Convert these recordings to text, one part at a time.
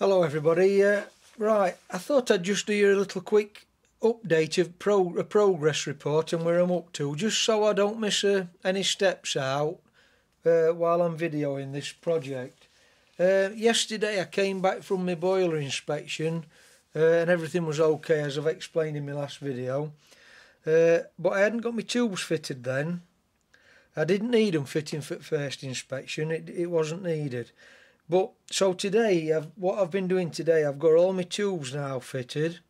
Hello everybody. Uh, right, I thought I'd just do you a little quick update of pro a progress report and where I'm up to, just so I don't miss uh, any steps out uh, while I'm videoing this project. Uh, yesterday I came back from my boiler inspection uh, and everything was okay as I've explained in my last video. Uh, but I hadn't got my tubes fitted then. I didn't need them fitting for first inspection, it, it wasn't needed. But so today, I've, what I've been doing today, I've got all my tubes now fitted,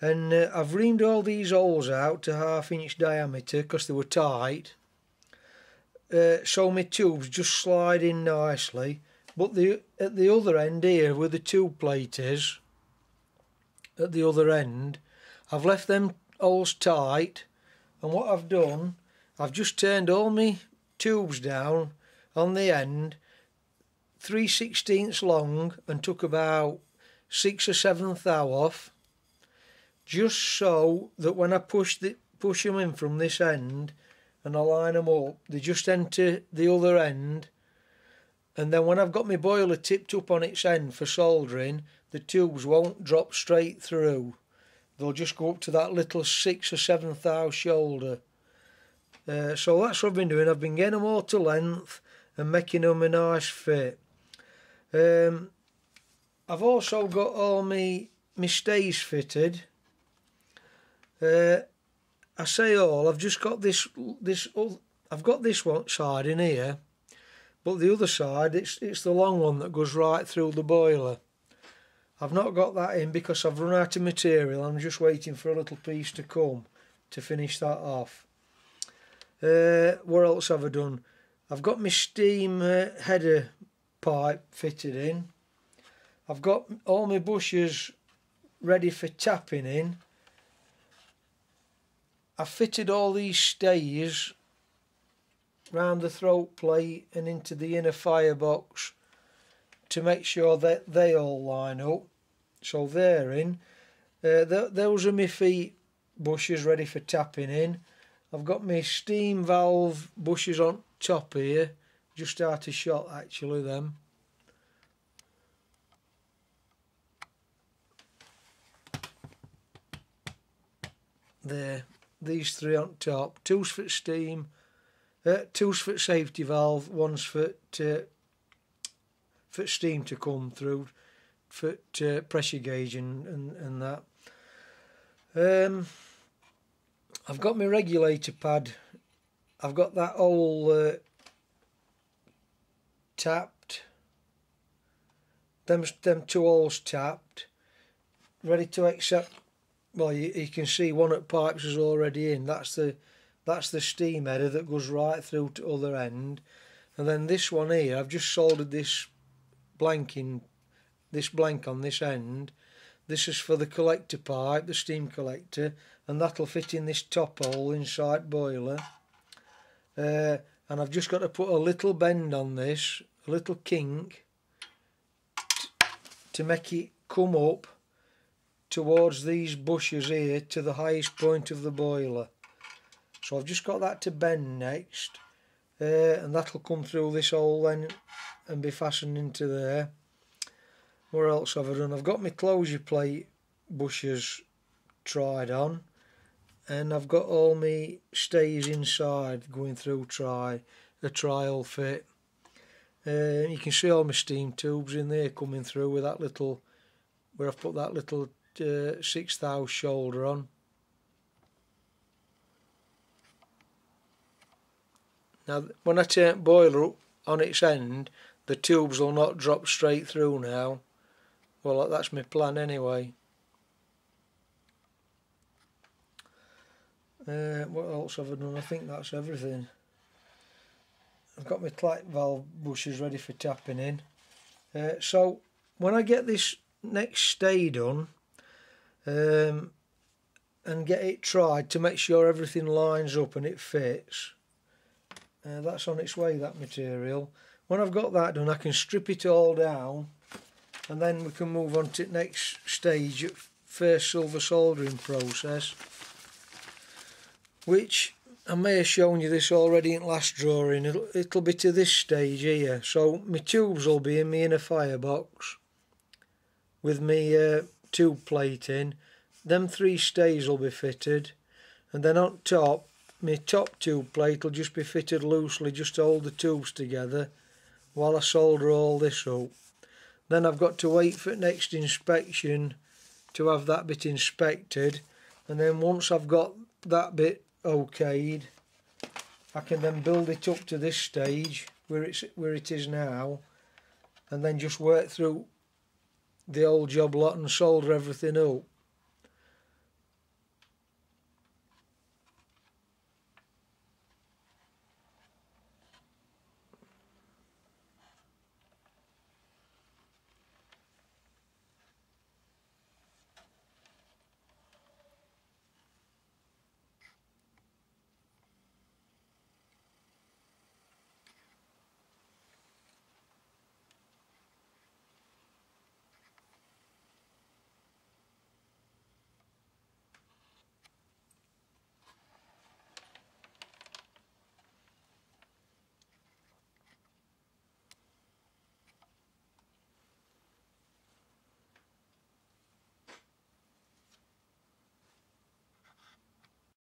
and uh, I've reamed all these holes out to half inch diameter because they were tight. Uh, so my tubes just slide in nicely. But the at the other end here, where the tube plate is, at the other end, I've left them holes tight, and what I've done, I've just turned all my tubes down on the end 3 sixteenths long and took about six or seven thou off just so that when I push the push them in from this end and I line them up they just enter the other end. And then when I've got my boiler tipped up on its end for soldering the tubes won't drop straight through. They'll just go up to that little six or seven thou shoulder. Uh, so that's what I've been doing. I've been getting them all to length and making them a nice fit um, I've also got all my my stays fitted. Uh, I say all. I've just got this this. I've got this one side in here, but the other side it's it's the long one that goes right through the boiler. I've not got that in because I've run out of material. I'm just waiting for a little piece to come to finish that off. Uh, what else have I done? I've got my steam uh, header pipe fitted in. I've got all my bushes ready for tapping in. I fitted all these stays round the throat plate and into the inner firebox to make sure that they all line up. So they're in. Uh, th those are my feet bushes ready for tapping in. I've got my steam valve bushes on top here just out of shot actually them there. These three on top. Two's for steam uh, two's for safety valve one's for to, for steam to come through for to pressure gauge and, and, and that. Um, I've got my regulator pad. I've got that old uh, tapped. Them, them two holes tapped. Ready to accept. Well, you, you can see one at pipes is already in. That's the that's the steam header that goes right through to other end. And then this one here, I've just soldered this blanking, this blank on this end. This is for the collector pipe, the steam collector, and that'll fit in this top hole inside boiler. Uh, and I've just got to put a little bend on this, a little kink to make it come up towards these bushes here to the highest point of the boiler. So I've just got that to bend next uh, and that'll come through this hole then and be fastened into there. What else have I done? I've got my closure plate bushes tried on and I've got all my stays inside going through try a trial fit. Uh, you can see all my steam tubes in there coming through with that little where I've put that little uh, six thou shoulder on. Now when I turn boiler up on its end the tubes will not drop straight through now. Well that's my plan anyway Uh, what else have I done? I think that's everything. I've got my clack valve bushes ready for tapping in. Uh, so when I get this next stay done um, and get it tried to make sure everything lines up and it fits, uh, that's on its way, that material. When I've got that done, I can strip it all down and then we can move on to the next stage, first silver soldering process which I may have shown you this already in last drawing it'll, it'll be to this stage here so my tubes will be in me in a firebox with me uh, tube plate in. Them three stays will be fitted, and then on top, my top tube plate will just be fitted loosely just to hold the tubes together while I solder all this up. Then I've got to wait for next inspection to have that bit inspected, and then once I've got that bit okayed, I can then build it up to this stage where it's where it is now, and then just work through the old job lot and solder everything up